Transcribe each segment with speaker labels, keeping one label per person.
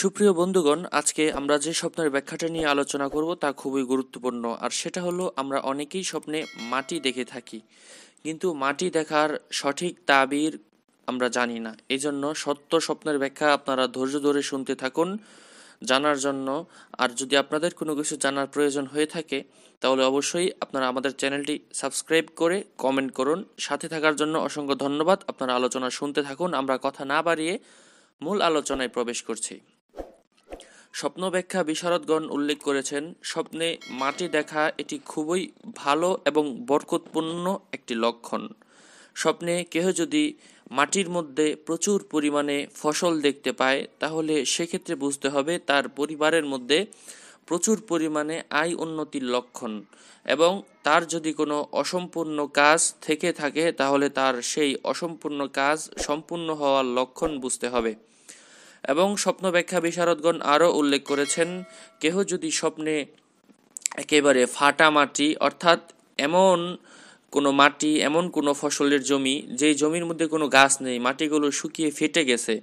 Speaker 1: সুপ্রিয় বন্ধুগণ, আজকে আমরা যে স্বপ্নের ব্যাখ্যাটা নিয়ে আলোচনা করব তা খুবই গুরুত্বপূর্ণ, আর সেটা হলো আমরা অনেকেই স্বপ্নে মাটি দেখে থাকি। কিন্তু মাটি দেখার সঠিক তাবির আমরা জানি না। এই জন্য সত্য স্বপ্নের ব্যাখ্যা আপনারা ধৈর্য ধরে শুনতে থাকুন, জানার জন্য। আর যদি আপনাদের কোনো কিছু জানার প্রয়োজন হয়ে থাকে, তাহলে অবশ্যই আপনারা আমাদের চ্যানেলটি সাবস্ক্রাইব করে কমেন্ট করুন। সাথে থাকার জন্য অসংখ্য ধন্যবাদ। আপনারা আলোচনা শুনতে থাকুন। আমরা কথা না বাড়িয়ে মূল আলোচনায় প্রবেশ করছি। স্বপ্ন ব্যাখ্যা বিশারদগণ উল্লেখ করেছেন, স্বপ্নে মাটি দেখা এটি খুবই ভালো এবং বরকতপূর্ণ একটি লক্ষণ। স্বপ্নে কেহ যদি মাটির মধ্যে প্রচুর পরিমাণে ফসল দেখতে পায়, তাহলে সেক্ষেত্রে বুঝতে হবে তার পরিবারের মধ্যে প্রচুর পরিমাণে আয় উন্নতির লক্ষণ এবং তার যদি কোনো অসম্পূর্ণ কাজ থেকে থাকে, তাহলে তার সেই অসম্পূর্ণ কাজ সম্পূর্ণ হওয়ার লক্ষণ বুঝতে হবে। এবং স্বপ্ন ব্যাখ্যা বিশারদগণ আরও উল্লেখ করেছেন, কেহ যদি স্বপ্নে একেবারে ফাটা মাটি, অর্থাৎ এমন কোনো মাটি, এমন কোনো ফসলের জমি, যেই জমির মধ্যে কোনো গাছ নেই, মাটিগুলো শুকিয়ে ফেটে গেছে,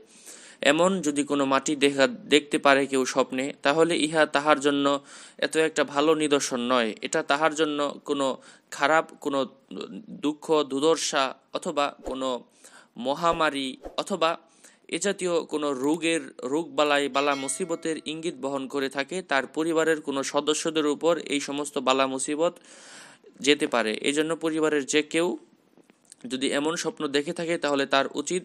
Speaker 1: এমন যদি কোনো মাটি দেখা, দেখতে পারে কেউ স্বপ্নে, তাহলে ইহা তাহার জন্য এত একটা ভালো নিদর্শন নয়। এটা তাহার জন্য কোনো খারাপ, কোনো দুঃখ, দুর্দশা, অথবা কোনো মহামারী, অথবা এ জাতীয় কোনো রোগের, রোগ বালাই, বালা মুসিবতের ইঙ্গিত বহন করে থাকে, তার পরিবারের কোনো সদস্যদের উপর এই সমস্ত বালা মুসিবত যেতে পারে। এই জন্য পরিবারের যে কেউ যদি এমন স্বপ্ন দেখে থাকে, তাহলে তার উচিত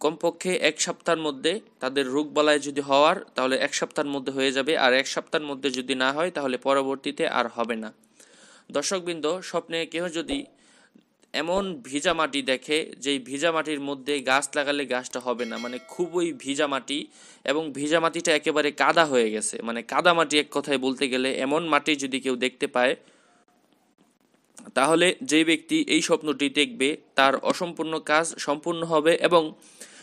Speaker 1: কমপক্ষে এক সপ্তাহের মধ্যে তাদের রোগ বালায় যদি হওয়ার, তাহলে এক সপ্তাহের মধ্যে হয়ে যাবে। আর এক সপ্তাহের মধ্যে যদি না হয়, তাহলে পরবর্তীতে আর হবে না। দর্শকবৃন্দ, স্বপ্নে কেহ যদি এমন ভিজা মাটি দেখে যেই ভিজা মাটির মধ্যে গাছ লাগালে গাছটা হবে না। মানে খুবই ভিজা মাটি এবং ভিজা মাটিটা একেবারে কাদা হয়ে গেছে। মানে কাদা মাটি এক কথায় বলতে গেলে এমন মাটি যদি কেউ দেখতে পায়, তাহলে যে ব্যক্তি এই স্বপ্নটি দেখবে, তার অসম্পূর্ণ কাজ সম্পূর্ণ হবে এবং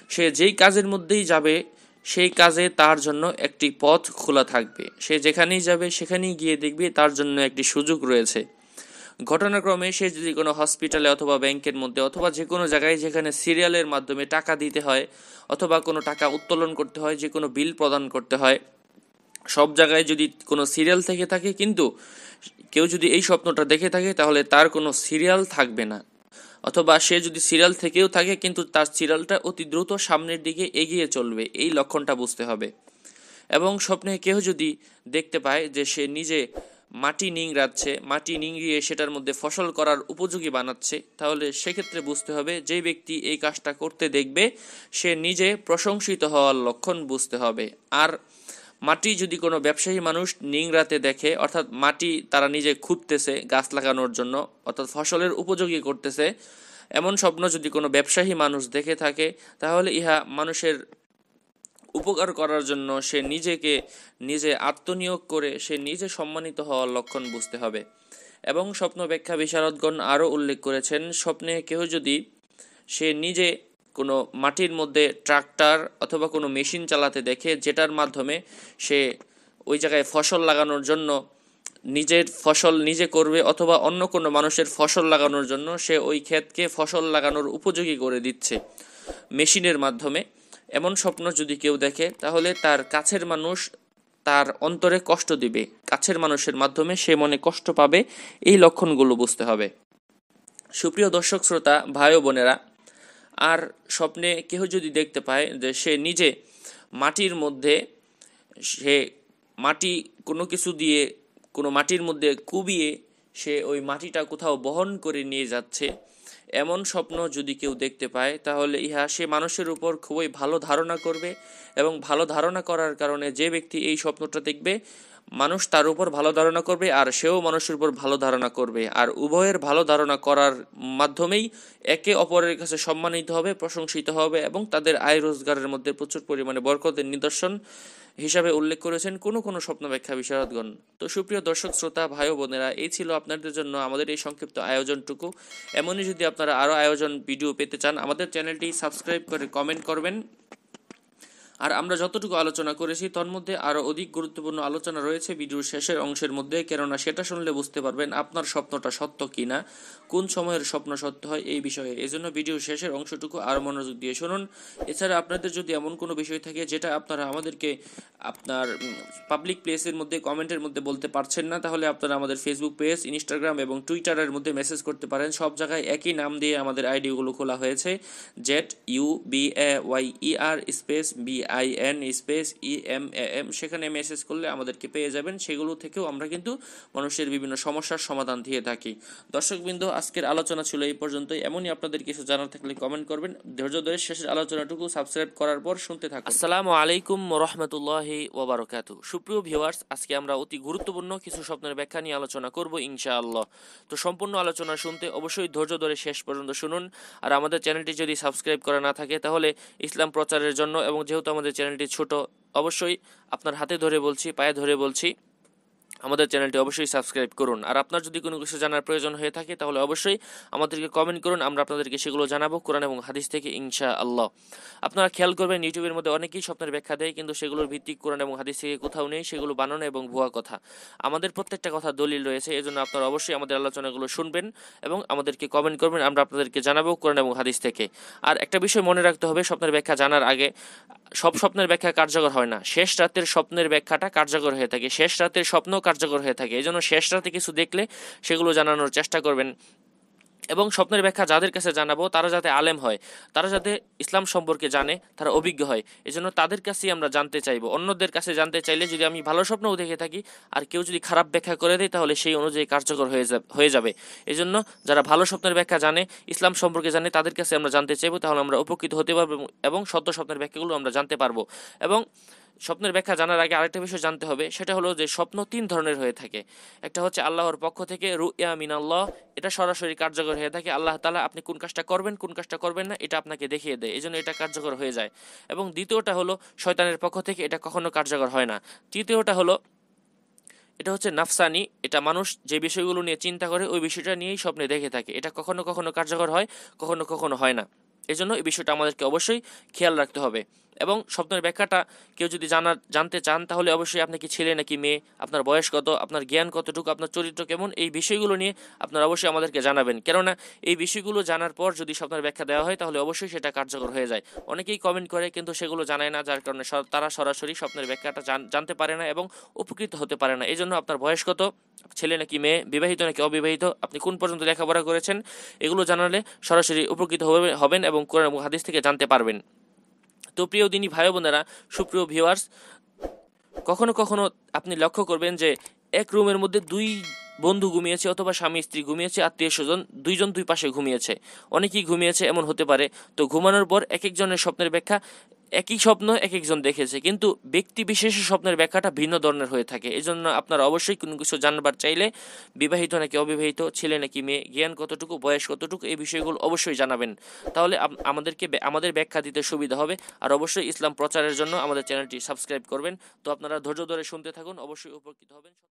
Speaker 1: সে যেই কাজের মধ্যেই যাবে, সেই কাজে তার জন্য একটি পথ খোলা থাকবে। সে যেখানেই যাবে, সেখানেই গিয়ে দেখবে তার জন্য একটি সুযোগ রয়েছে। ঘটনাক্রমে সে যদি কোনো হসপিটালে অথবা ব্যাংকের মধ্যে অথবা যে কোনো জায়গায় যেখানে সিরিয়ালের মাধ্যমে টাকা দিতে হয় অথবা কোনো টাকা উত্তোলন করতে হয়, যে কোনো বিল প্রদান করতে হয়, সব জায়গায় যদি কোনো সিরিয়াল থেকে থাকে কিন্তু কেউ যদি এই স্বপ্নটা দেখে থাকে তাহলে তার কোনো সিরিয়াল থাকবে না। অথবা সে যদি সিরিয়াল থেকেও থাকে কিন্তু তার সিরিয়ালটা অতি দ্রুত সামনের দিকে এগিয়ে চলবে, এই লক্ষণটা বুঝতে হবে। এবং স্বপ্নে কেউ যদি দেখতে পায় যে সে নিজে মাটি নিংড়াচ্ছে, মাটি নিংড়িয়ে সেটার মধ্যে ফসল করার উপযোগী বানাচ্ছে, তাহলে সেক্ষেত্রে বুঝতে হবে যে ব্যক্তি এই কাজটা করতে দেখবে, সে নিজে প্রশংসিত হওয়ার লক্ষণ বুঝতে হবে। আর মাটি যদি কোনো ব্যবসায়ী মানুষ নিংড়াতে দেখে, অর্থাৎ মাটি তারা নিজে খুঁড়তেছে গাছ লাগানোর জন্য, অর্থাৎ ফসলের উপযোগী করতেছে, এমন স্বপ্ন যদি কোনো ব্যবসায়ী মানুষ দেখে থাকে, তাহলে ইহা মানুষের উপকার করার জন্য সে নিজেকে, নিজে আত্মনিয়োগ করে সে নিজে সম্মানিত হওয়ার লক্ষণ বুঝতে হবে। এবং স্বপ্ন ব্যাখ্যা বিশারদগণ আরও উল্লেখ করেছেন, স্বপ্নে কেউ যদি সে নিজে কোনো মাটির মধ্যে ট্রাক্টর অথবা কোনো মেশিন চালাতে দেখে, যেটার মাধ্যমে সে ওই জায়গায় ফসল লাগানোর জন্য নিজের ফসল নিজে করবে অথবা অন্য কোনো মানুষের ফসল লাগানোর জন্য সে ওই ক্ষেতকে ফসল লাগানোর উপযোগী করে দিচ্ছে মেশিনের মাধ্যমে এমন স্বপ্ন যদি কেউ দেখে, তাহলে তার কাছের মানুষ তার অন্তরে কষ্ট দিবে। কাছের মানুষের মাধ্যমে সে মনে কষ্ট পাবে, এই লক্ষণগুলো বুঝতে হবে। সুপ্রিয় দর্শক, শ্রোতা, ভাই বোনেরা, আর স্বপ্নে কেহ যদি দেখতে পায় যে সে নিজে মাটির মধ্যে, সে মাটি কোনো কিছু দিয়ে কোনো মাটির মধ্যে কুবিয়ে সে ওই মাটিটা কোথাও বহন করে নিয়ে যাচ্ছে এমন স্বপ্ন যদি কেউ দেখতে পায়, তাহলে ইহা সে মানুষের উপর খুবই ভালো ধারণা করবে এবং ভালো ধারণা করার কারণে যে ব্যক্তি এই স্বপ্নটা দেখবে মানুষ তার উপর ভালো ধারণা করবে আর সেও মানুষের উপর ভালো ধারণা করবে। আর উভয়ের ভালো ধারণা করার মাধ্যমেই একে অপরের কাছে সম্মানিত হবে, প্রশংসিত হবে এবং তাদের আয় রোজগারের মধ্যে প্রচুর পরিমাণে বরকতের নিদর্শন হিসাবে উল্লেখ করেছেন কোনো কোনো স্বপ্ন ব্যাখ্যা বিশারদগণ তো সুপ্রিয় দর্শক, শ্রোতা, ভাই বোনেরা, এই ছিল আপনাদের জন্য আমাদের এই সংক্ষিপ্ত আয়োজনটুকু। এমনই যদি আপনারা আরও আয়োজন ভিডিও পেতে চান, আমাদের চ্যানেলটি সাবস্ক্রাইব করে কমেন্ট করবেন। আর আমরা যতটুকু আলোচনা করেছি, তন্মধ্যে আরও অধিক গুরুত্বপূর্ণ আলোচনা রয়েছে ভিডিওর শেষের অংশের মধ্যে। কেননা সেটা শুনলে বুঝতে পারবেন আপনার স্বপ্নটা সত্য কিনা, কোন সময়ের স্বপ্ন সত্য হয় এই বিষয়ে। এজন্য ভিডিওর শেষের অংশটুকু আরও মনোযোগ দিয়ে শুনুন। এছাড়া আপনাদের যদি এমন কোনো বিষয় থাকে যেটা আপনারা আমাদেরকে আপনার পাবলিক প্লেসের মধ্যে কমেন্টের মধ্যে বলতে পারছেন না, তাহলে আপনারা আমাদের ফেসবুক পেজ ইনস্টাগ্রাম এবং টুইটারের মধ্যে মেসেজ করতে পারেন। সব জায়গায় একই নাম দিয়ে আমাদের আইডিগুলো খোলা হয়েছে। Z U B A Y E R space B I N space E M M সেখানে মেসেজ করলে আমাদেরকে পেয়ে যাবেন। সেগুলো থেকেও আমরা কিন্তু মানুষের বিভিন্ন সমস্যার সমাধান দিয়ে থাকি। দর্শকবৃন্দ, আজকের আলোচনা ছিল এই পর্যন্তই। এমনই আপনাদের কিছু জানার থাকলে কমেন্ট করবেন। ধৈর্য ধরে শেষের আলোচনাটুকু সাবস্ক্রাইব করার পর শুনতে থাকুন। আসসালামু আলাইকুম রহমতুল্লাহি ওবরাকাতু সুপ্রিয় ভিউয়ার্স আজকে আমরা অতি গুরুত্বপূর্ণ কিছু স্বপ্নের ব্যাখ্যা নিয়ে আলোচনা করব ইনশাআল্লাহ। তো সম্পূর্ণ আলোচনা শুনতে অবশ্যই ধৈর্য ধরে শেষ পর্যন্ত শুনুন। আর আমাদের চ্যানেলটি যদি সাবস্ক্রাইব করা না থাকে, তাহলে ইসলাম প্রচারের জন্য এবং যেহেতু আমাদের চ্যানেলটি ছোট। অবশ্যই আপনার হাতে ধরে বলছি পায়ে ধরে বলছি। আমাদের চ্যানেলটি অবশ্যই সাবস্ক্রাইব করুন। আর আপনার যদি কোনো কিছু জানার প্রয়োজন হয়ে থাকে, তাহলে অবশ্যই আমাদেরকে কমেন্ট করুন। আমরা আপনাদেরকে সেগুলো জানাব কোরআন এবং হাদিস থেকে ইনশা আল্লাহ আপনারা খেয়াল করবেন, ইউটিউবের মধ্যে অনেকেই স্বপ্নের ব্যাখ্যা দেয়, কিন্তু সেগুলোর ভিত্তিক কোরআন এবং হাদিস থেকে কোথাও নেই। সেগুলো বানানো এবং ভুয়া কথা। আমাদের প্রত্যেকটা কথা দলিল রয়েছে, এজন্য আপনারা অবশ্যই আমাদের আলোচনাগুলো শুনবেন এবং আমাদেরকে কমেন্ট করবেন। আমরা আপনাদেরকে জানাব কোরআন এবং হাদিস থেকে। আর একটা বিষয় মনে রাখতে হবে, স্বপ্নের ব্যাখ্যা জানার আগে, সব স্বপ্নের ব্যাখ্যা কার্যকর হয় না। শেষ রাতের স্বপ্নের ব্যাখ্যাটা কার্যকর হয়ে থাকে। শেষ রাতের স্বপ্ন কার্যকর হয়ে থাকে। এই জন্য শেষ রাতে কিছু দেখলে সেগুলো জানানোর চেষ্টা করবেন। এবং স্বপ্নের ব্যাখ্যা যাদের কাছে জানাব, তারা যাতে আলেম হয়, তারা যাতে ইসলাম সম্পর্কে জানে, তারা অভিজ্ঞ হয়। এজন্য তাদের কাছেই আমরা জানতে চাইব। অন্যদের কাছে জানতে চাইলে যদি আমি ভালো স্বপ্নও দেখে থাকি, আর কেউ যদি খারাপ ব্যাখ্যা করে দেয়, তাহলে সেই অনুযায়ী কার্যকর হয়ে যাবে হয়ে যাবে। এজন্য যারা ভালো স্বপ্নের ব্যাখ্যা জানে, ইসলাম সম্পর্কে জানে, তাদের কাছে আমরা জানতে চাইব, তাহলে আমরা উপকৃত হতে পারব এবং সত্য স্বপ্নের ব্যাখ্যাগুলো আমরা জানতে পারব। এবং স্বপ্নের ব্যাখ্যা জানার আগে আরেকটা বিষয় জানতে হবে, সেটা হলো যে স্বপ্ন তিন ধরনের হয়ে থাকে। একটা হচ্ছে আল্লাহর পক্ষ থেকে রু ইয়া মিনাল্লাহ, এটা সরাসরি কার্যকর হয়ে থাকে, আল্লাহ তালা আপনি কোন কাজটা করবেন, কোন কাজটা করবেন না, এটা আপনাকে দেখিয়ে দেয় এই জন্য এটা কার্যকর হয়ে যায়। এবং দ্বিতীয়টা হলো শয়তানের পক্ষ থেকে এটা কখনো কার্যকর হয় না। তৃতীয়টা হলো, এটা হচ্ছে নাফসানি, এটা মানুষ যে বিষয়গুলো নিয়ে চিন্তা করে, ওই বিষয়টা নিয়েই স্বপ্নে দেখে থাকে। এটা কখনো কখনো কার্যকর হয়, কখনো কখনো হয় না। এজন্য এই বিষয়টা আমাদেরকে অবশ্যই খেয়াল রাখতে হবে। এবং স্বপ্নের ব্যাখ্যাটা কেউ যদি জানার জানতে চান, তাহলে অবশ্যই আপনি কি ছেলে নাকি মেয়ে, আপনার বয়স কত, আপনার জ্ঞান কতটুকু, আপনার চরিত্র কেমন, এই বিষয়গুলো নিয়ে আপনারা অবশ্যই আমাদেরকে জানাবেন। কেননা এই বিষয়গুলো জানার পর যদি স্বপ্নের ব্যাখ্যা দেওয়া হয়, তাহলে অবশ্যই সেটা কার্যকর হয়ে যায়। অনেকেই কমেন্ট করে, কিন্তু সেগুলো জানায় না, যার কারণে তারা সরাসরি স্বপ্নের ব্যাখ্যাটা জানতে পারে না এবং উপকৃত হতে পারে না। এই জন্য আপনার বয়স কত, ছেলে নাকি মেয়ে, বিবাহিত নাকি অবিবাহিত, আপনি কোন পর্যন্ত লেখাপড়া করেছেন, এগুলো জানালে সরাসরি উপকৃত হবে- হবেন এবং কোরআন হাদিস থেকে জানতে পারবেন। তো প্রিয় দিনী ভাই বোনেরা, সুপ্রিয় ভিউয়ার্স কখনো কখনো আপনি লক্ষ্য করবেন যে এক রুমের মধ্যে দুই বন্ধু ঘুমিয়েছে অথবা স্বামী স্ত্রী ঘুমিয়েছে, আত্মীয় স্বজন দুইজন দুই পাশে ঘুমিয়েছে। অনেকেই ঘুমিয়েছে, এমন হতে পারে। তো ঘুমানোর পর এক একজনের স্বপ্নের ব্যাখ্যা একই স্বপ্ন এক একজন দেখেছে, কিন্তু ব্যক্তি বিশেষে স্বপ্নের ব্যাখ্যাটা ভিন্ন ধরনের হয়ে থাকে। এই জন্য আপনারা অবশ্যই কোনো কিছু জানবার চাইলে বিবাহিত নাকি অবিবাহিত, ছেলে নাকি মেয়ে, জ্ঞান কতটুকু, বয়স কতটুকু, এই বিষয়গুলো অবশ্যই জানাবেন। তাহলে আম- আমাদেরকে আমাদের ব্যাখ্যা দিতে সুবিধা হবে। আর অবশ্যই ইসলাম প্রচারের জন্য আমাদের চ্যানেলটি সাবস্ক্রাইব করবেন। তো আপনারা ধৈর্য ধরে শুনতে থাকুন, অবশ্যই উপকৃত হবেন।